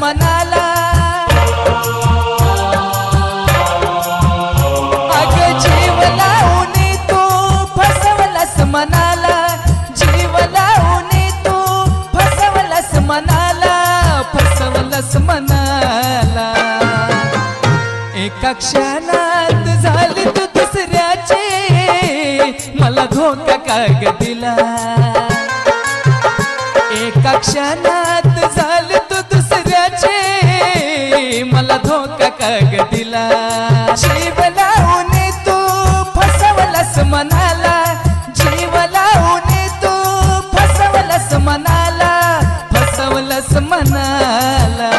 मनाला. अग जीव लावून तू फसवलास मनाला. जीव लावून तू फसवलास मनाला फसवलास मनाला. एका क्षणात झाली तू दुसऱ्याचे मला धोका काग दिला? एका क्षणात झाली तू दुसऱ्या धोका काग दिला जीव लावून तू फसवलस मनाला. जीव लावून तू फसवलस मनाला. फसवलस मनाला.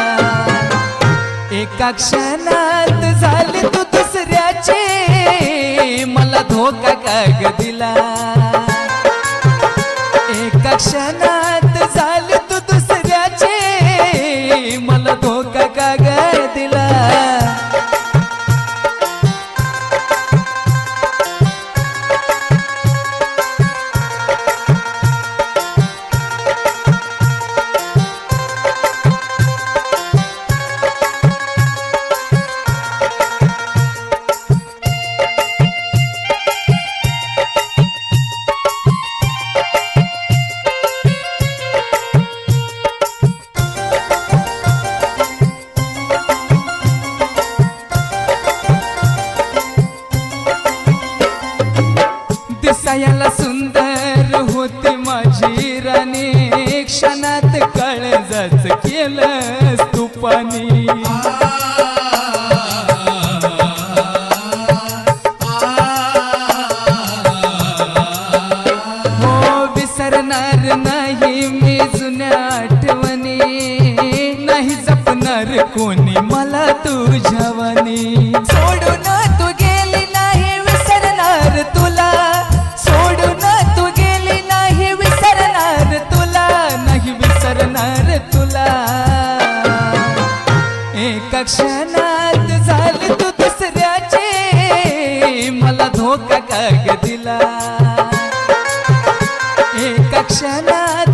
एका क्षणात झाली तू दुसऱ्याचे. मला धोका काग दिला? एका क्षणात झाली तू दुसऱ्याचे. मला धोका काग दिसायला सुंदर होते माझी राणी. क्षणात काळजाच केलं तुपानी हो विसरणार नाही मी जुन्या आठवणी. नाही जपणार कोणी मला तुझ्या एका क्षणात झाली तू दुसऱ्याचे. मला धोका काग दिला? एका क्षणात